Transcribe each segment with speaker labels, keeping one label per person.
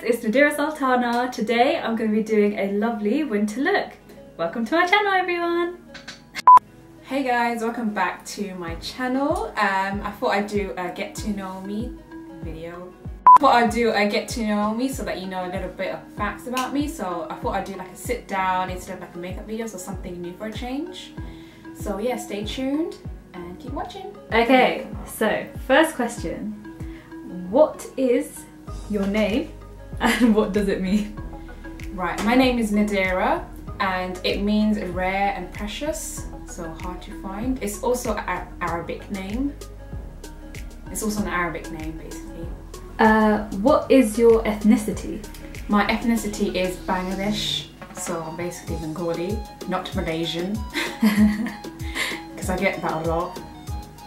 Speaker 1: guys, it's Nadira Sultana. Today I'm going to be doing a lovely winter look. Welcome to my channel everyone!
Speaker 2: Hey guys, welcome back to my channel. Um, I thought I'd do a get to know me video. I thought I'd do a get to know me so that you know a little bit of facts about me. So I thought I'd do like a sit down instead of like a makeup video, so something new for a change. So yeah, stay tuned and keep watching.
Speaker 1: Okay, so first question. What is your name and what does it mean?
Speaker 2: Right, my name is Nadira and it means rare and precious, so hard to find. It's also an Arabic name. It's also an Arabic name basically.
Speaker 1: Uh, what is your ethnicity?
Speaker 2: My ethnicity is Bangladesh, so I'm basically Bengali, not Malaysian. Because I get that a lot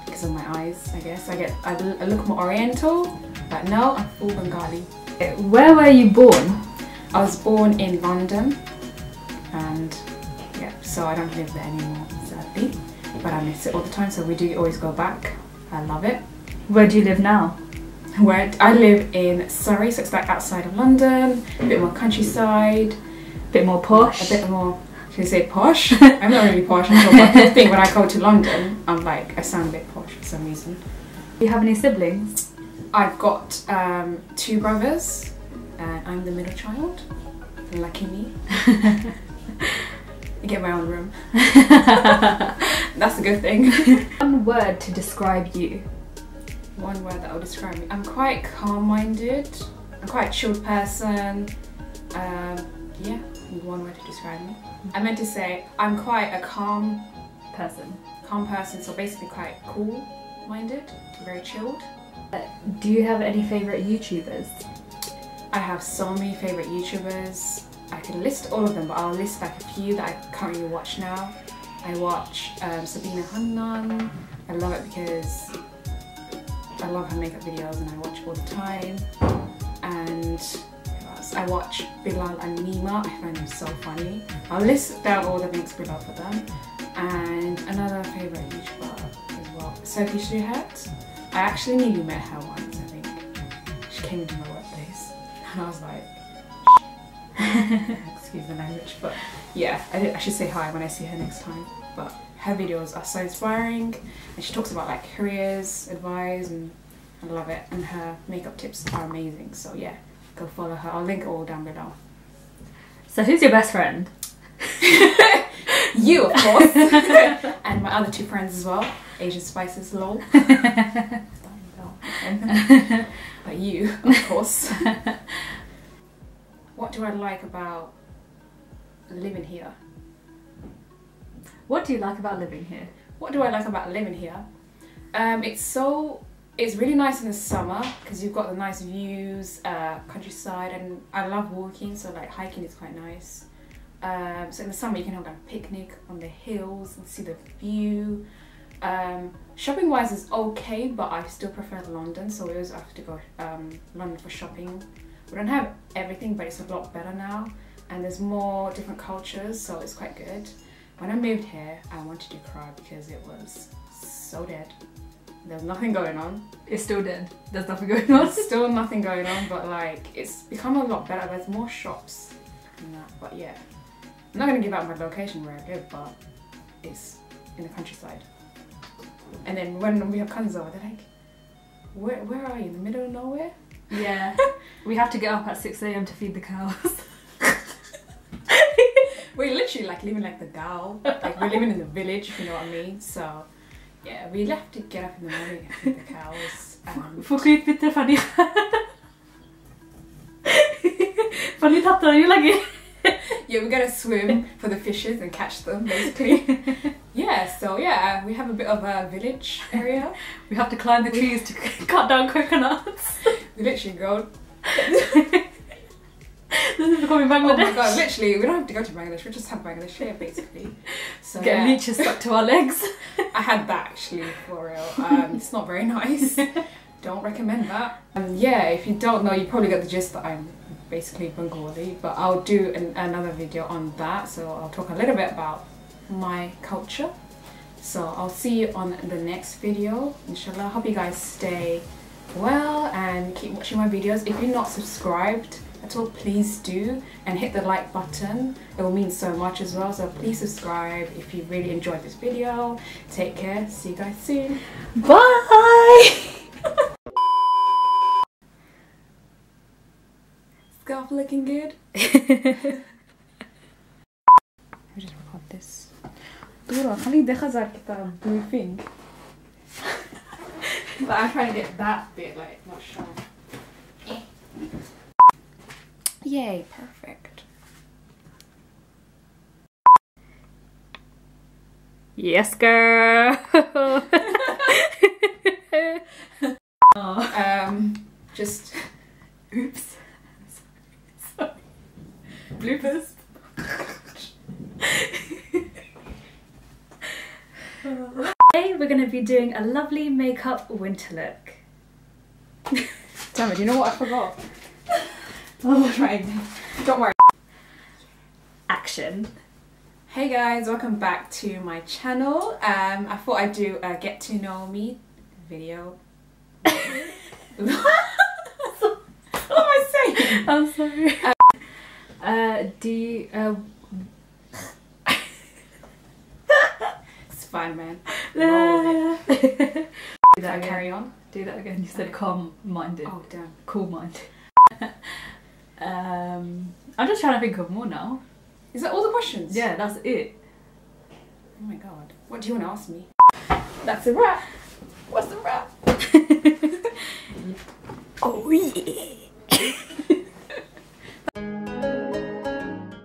Speaker 2: because of my eyes, I guess. I get I look more oriental, but no, I'm full Bengali.
Speaker 1: Where were you born?
Speaker 2: I was born in London and yeah, so I don't live there anymore sadly. But I miss it all the time so we do always go back. I love it.
Speaker 1: Where do you live now?
Speaker 2: Where I live in Surrey, so it's like outside of London, a bit more countryside.
Speaker 1: A bit more posh?
Speaker 2: A bit more should I say posh? I'm not really posh but I think when I go to London, I'm like, I sound a bit posh for some reason.
Speaker 1: Do you have any siblings?
Speaker 2: I've got um, two brothers and I'm the middle child. Lucky me. I get my own room. That's a good thing.
Speaker 1: One word to describe you.
Speaker 2: One word that will describe me. I'm quite calm-minded. I'm quite a chilled person. Um, yeah, one word to describe me. I meant to say I'm quite a calm
Speaker 1: person.
Speaker 2: Calm person, so basically quite cool-minded, very chilled.
Speaker 1: Do you have any favourite YouTubers?
Speaker 2: I have so many favourite YouTubers. I can list all of them, but I'll list like a few that I currently watch now. I watch um, Sabina Hannan. I love it because I love her makeup videos and I watch all the time. And I watch Bilal and Mima. I find them so funny. I'll list down all the links below for them. And another favourite YouTuber as well, Sophie Shohet. I actually nearly met her once, I think. She came into my workplace and I was like, excuse the language, but yeah, I, I, should say hi when I see her next time. But her videos are so inspiring and she talks about like careers, advice, and I love it. And her makeup tips are amazing, so yeah, go follow her. I'll link it all down below.
Speaker 1: So who's your best friend?
Speaker 2: you, of course, and my other two friends as well. Asian spices, lol. but you, of course. what do I like about living here?
Speaker 1: What do you like about living here?
Speaker 2: What do I like about living here? Um, it's so it's really nice in the summer because you've got the nice views, uh, countryside, and I love walking, so like hiking is quite nice. Um, so in the summer you can have like a picnic on the hills and see the view. Um, shopping wise is okay, but I still prefer London, so we always have to go um, London for shopping. We don't have everything, but it's a lot better now, and there's more different cultures, so it's quite good. When I moved here, I wanted to cry because it was so dead. There's nothing going on.
Speaker 1: It's still dead. There's nothing going on.
Speaker 2: Still nothing going on, but like it's become a lot better. There's more shops and that. But yeah, I'm not gonna give out my location where I live, but it's in the countryside. And then when we have Kanzo, they're like, where, where are you? In the middle of nowhere?
Speaker 1: Yeah. we have to get up at 6 a.m. to feed the cows.
Speaker 2: we're literally like living like the gal. Like we're living in the village, if you know what I mean. So yeah, we have to get up in the morning and feed the cows. And...
Speaker 1: Får skitbitter för det.
Speaker 2: Yeah, we gotta swim for the fishes and catch them, basically. yeah, so yeah, we have a bit of a village area.
Speaker 1: We have to climb the trees to cut down coconuts.
Speaker 2: we literally go.
Speaker 1: this is becoming Bangladesh.
Speaker 2: Oh my god, literally, we don't have to go to Bangladesh, we just have Bangladesh here, basically.
Speaker 1: So Get yeah. leeches stuck to our legs.
Speaker 2: I had that actually, for real. Um, it's not very nice. Don't recommend that. Um, yeah, if you don't know, you probably got the gist that I'm basically Bengali, but I'll do an, another video on that. So I'll talk a little bit about my culture. So I'll see you on the next video. Inshallah, hope you guys stay well and keep watching my videos. If you're not subscribed, at all, please do and hit the like button. It will mean so much as well. So please subscribe if you really enjoyed this video. Take care. See you guys soon.
Speaker 1: Bye!
Speaker 2: Scarf looking good. Let me just record this.
Speaker 1: دورة خليني ده خزر كتاب briefing.
Speaker 2: But I'm trying to get that bit like not shy. Yay, perfect.
Speaker 1: Yes, girl.
Speaker 2: Um, just
Speaker 1: Oops. Sorry. Bloopers. Today we're going to be doing a lovely makeup winter look.
Speaker 2: damn it. You know what I forgot?
Speaker 1: Oh,
Speaker 2: Try again. Don't worry.
Speaker 1: Action.
Speaker 2: Hey guys, welcome back to my channel. Um, I thought I'd do a get to know me video. what am I saying?
Speaker 1: I'm sorry. Uh, do you, uh,
Speaker 2: fine, man.
Speaker 1: do that again.
Speaker 2: carry on.
Speaker 1: Do that again. You said calm-minded.
Speaker 2: Oh damn.
Speaker 1: Cool-minded. um, I'm just trying to think of more now.
Speaker 2: Is that all the questions?
Speaker 1: Yeah, that's it.
Speaker 2: Oh my god. What do you want to ask me?
Speaker 1: That's a wrap.
Speaker 2: What's the rap?
Speaker 1: oh yeah.